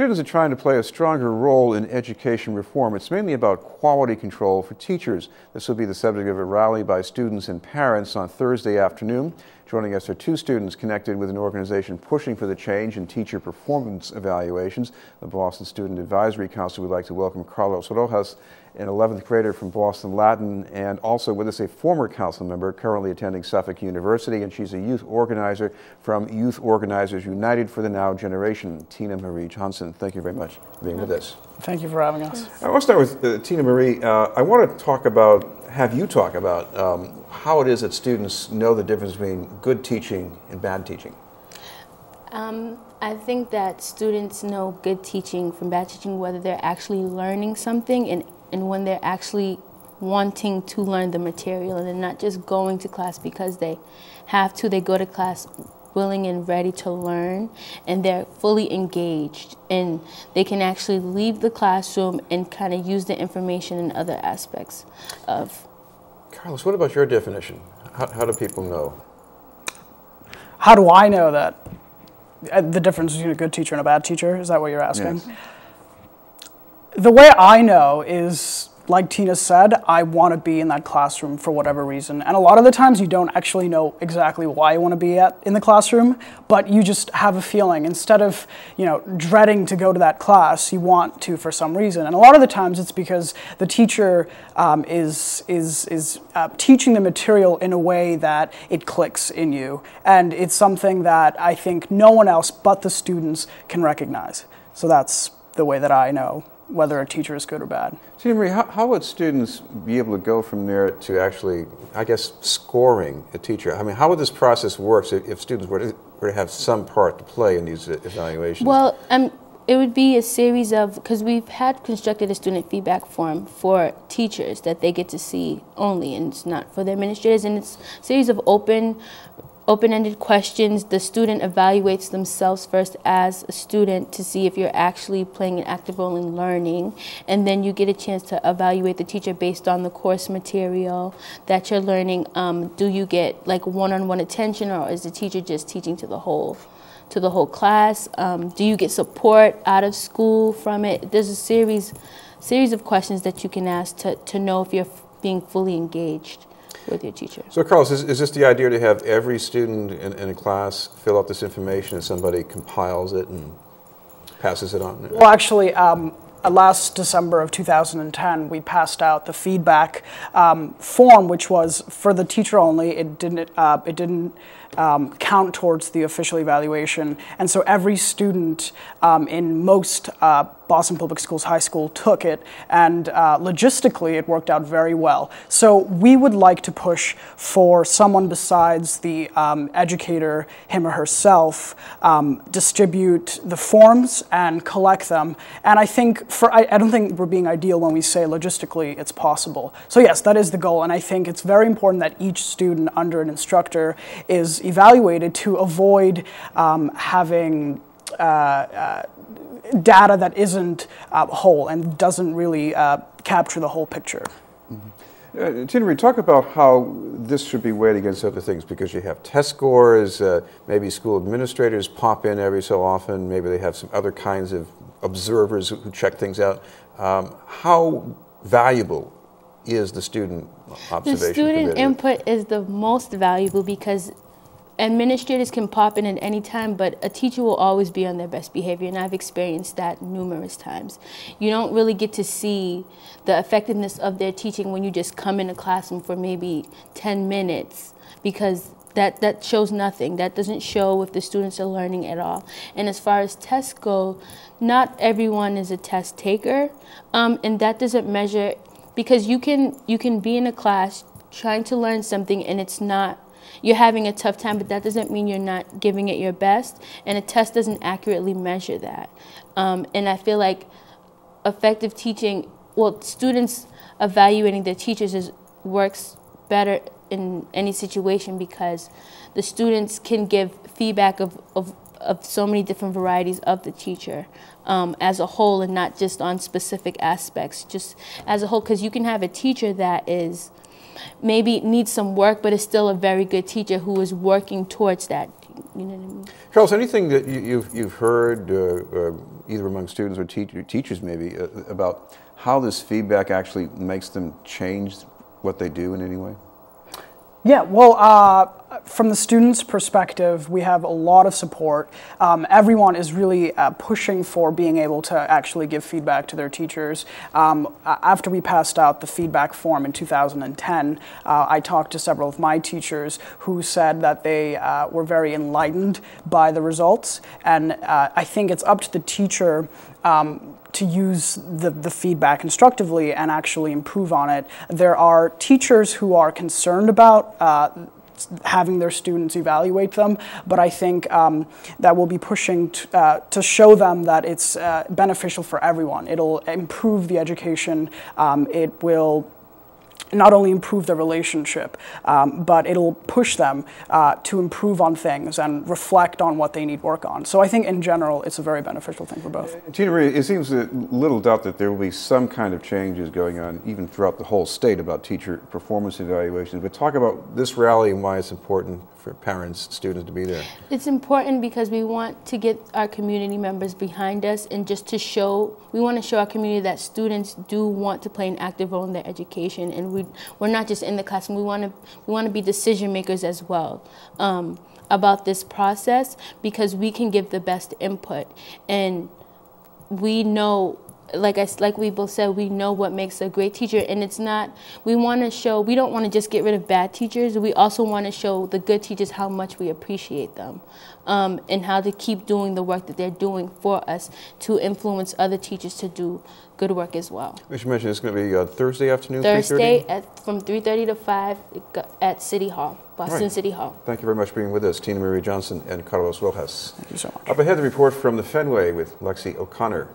students are trying to play a stronger role in education reform. It's mainly about quality control for teachers. This will be the subject of a rally by students and parents on Thursday afternoon. Joining us are two students connected with an organization pushing for the change in teacher performance evaluations. The Boston Student Advisory Council would like to welcome Carlos Rojas, an 11th grader from Boston Latin, and also with us a former council member currently attending Suffolk University, and she's a youth organizer from Youth Organizers United for the Now Generation, Tina Marie Johnson. Thank you very much for being with us. Thank you for having us. I want to start with uh, Tina Marie. Uh, I want to talk about, have you talk about um, how it is that students know the difference between good teaching and bad teaching. Um, I think that students know good teaching from bad teaching, whether they're actually learning something and, and when they're actually wanting to learn the material and they're not just going to class because they have to. They go to class willing and ready to learn and they're fully engaged and they can actually leave the classroom and kind of use the information in other aspects of Carlos, what about your definition? How, how do people know? How do I know that? Uh, the difference between a good teacher and a bad teacher? Is that what you're asking? Yes. The way I know is like Tina said, I want to be in that classroom for whatever reason. And a lot of the times you don't actually know exactly why you want to be at in the classroom, but you just have a feeling. Instead of, you know, dreading to go to that class, you want to for some reason. And a lot of the times it's because the teacher um, is, is, is uh, teaching the material in a way that it clicks in you. And it's something that I think no one else but the students can recognize. So that's the way that I know whether a teacher is good or bad. Tina Marie, how, how, would students be able to go from there to actually, I guess, scoring a teacher? I mean, how would this process work if, if students were to, were to have some part to play in these evaluations? Well, um, it would be a series of, because we've had constructed a student feedback form for teachers that they get to see only, and it's not for the administrators, and it's a series of open open-ended questions. The student evaluates themselves first as a student to see if you're actually playing an active role in learning. And then you get a chance to evaluate the teacher based on the course material that you're learning. Um, do you get like one-on-one -on -one attention or is the teacher just teaching to the whole to the whole class? Um, do you get support out of school from it? There's a series series of questions that you can ask to, to know if you're being fully engaged with your teacher. So Carlos, is, is this the idea to have every student in, in a class fill out this information and somebody compiles it and passes it on? Well, actually, um, last December of 2010, we passed out the feedback um, form, which was for the teacher only. It didn't. Uh, it didn't um, count towards the official evaluation, and so every student um, in most uh, Boston Public Schools high school took it, and uh, logistically it worked out very well. So we would like to push for someone besides the um, educator, him or herself, um, distribute the forms and collect them. And I think for I, I don't think we're being ideal when we say logistically it's possible. So yes, that is the goal, and I think it's very important that each student under an instructor is evaluated to avoid um, having uh, uh, data that isn't uh, whole and doesn't really uh, capture the whole picture. Mm -hmm. Uh, Tina, talk about how this should be weighed against other things because you have test scores, uh, maybe school administrators pop in every so often, maybe they have some other kinds of observers who, check things out. Um, how valuable is the student observation? The student input is the most valuable because administrators can pop in at any time, but a teacher will always be on their best behavior, and I've experienced that numerous times. You don't really get to see the effectiveness of their teaching when you just come in a classroom for maybe 10 minutes because that, that shows nothing. That doesn't show if the students are learning at all. And as far as tests go, not everyone is a test taker, um, and that doesn't measure because you can you can be in a class trying to learn something and it's not you're having a tough time, but that doesn't mean you're not giving it your best. And a test doesn't accurately measure that. Um, and I feel like effective teaching, well, students evaluating their teachers is, works better in any situation because the students can give feedback of, of, of so many different varieties of the teacher um, as a whole and not just on specific aspects, just as a whole, because you can have a teacher that is maybe needs some work, but is still a very good teacher who is working towards that. You know what I mean? Charles, anything that you, you've, you've heard, uh, uh, either among students or teach, teachers maybe, uh, about how this feedback actually makes them change what they do in any way? Yeah, well, uh, from the students' perspective, we have a lot of support. Um, everyone is really uh, pushing for being able to actually give feedback to their teachers. Um, after we passed out the feedback form in 2010, uh, I talked to several of my teachers who said that they uh, were very enlightened by the results, and uh, I think it's up to the teacher um, to use the, the feedback constructively and actually improve on it. There are teachers who are concerned about uh, having their students evaluate them, but I think um, that we'll be pushing uh, to show them that it's uh, beneficial for everyone. It'll improve the education. Um, it will not only improve their relationship, um, but it'll push them uh, to improve on things and reflect on what they need work on. So I think in general, it's a very beneficial thing for both. Tina Marie, it seems a little doubt that there will be some kind of changes going on even throughout the whole state about teacher performance evaluations. But talk about this rally and why it's important for parents, students to be there? It's important because we want to get our community members behind us and just to show, we want to show our community that students do want to play an active role in their education and we, we're not just in the classroom, we want to, we want to be decision makers as well. Um, about this process because we can give the best input and we know like I like we both said, we know what makes a great teacher, and it's not. We want to show. We don't want to just get rid of bad teachers. We also want to show the good teachers how much we appreciate them, um, and how to keep doing the work that they're doing for us to influence other teachers to do good work as well. We should mention it's going to be uh, Thursday afternoon. Thursday at from 3:30 to 5 at City Hall. Boston right. City Hall. Thank you very much for being with us, Tina Marie Johnson and Carlos Rojas. Thank you so much. Up ahead, the report from the Fenway with Lexi O'Connor.